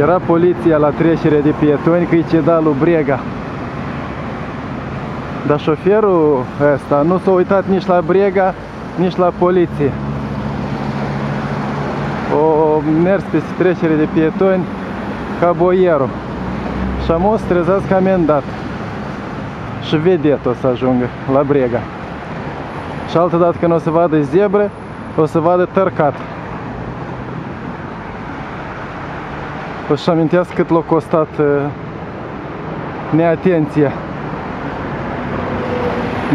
Era poliția la trecere de pietoni că îi ceda lui Brega. Dar șoferul ăsta nu s-a uitat nici la Brega, nici la poliție. O mers pe trecere de pietoni ca boierul. Și am fost trezați ca amendat. Și vedet o să ajungă la Brega. Și altă dată când o să vadă zebră, o să vadă tărcat. O să amintească cât l-a costat uh, neatenția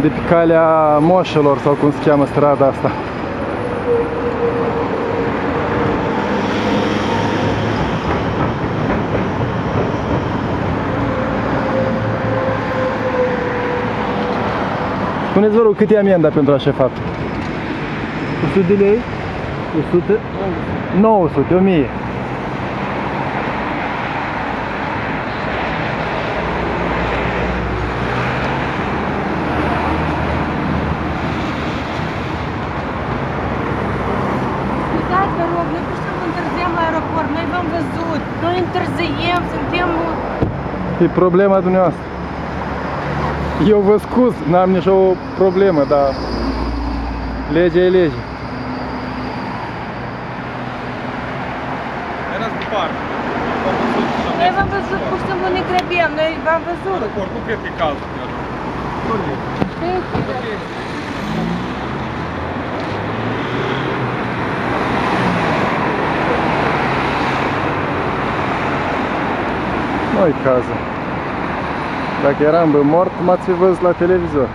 de pe calea moșelor sau cum se cheamă strada asta. Spuneți vă rog, cât e amenda pentru așa fapt? 100 de lei? 100? 900, 1000. Scuzați, vă rog, noi putem să întârziem la aeroport, noi v-am văzut, noi întârziem, suntem... E problema dumneavoastră. Eu vă scuz, n-am nicio problemă, dar legea e lege. Erați departe. V-am văzut la Noi v-am văzut, pur și simplu ne grăbim, noi v-am văzut. aeroport. Nu cred că e cazul. Nu-i cazul. Dacă eram bă mort, m-ați fi văzut la televizor.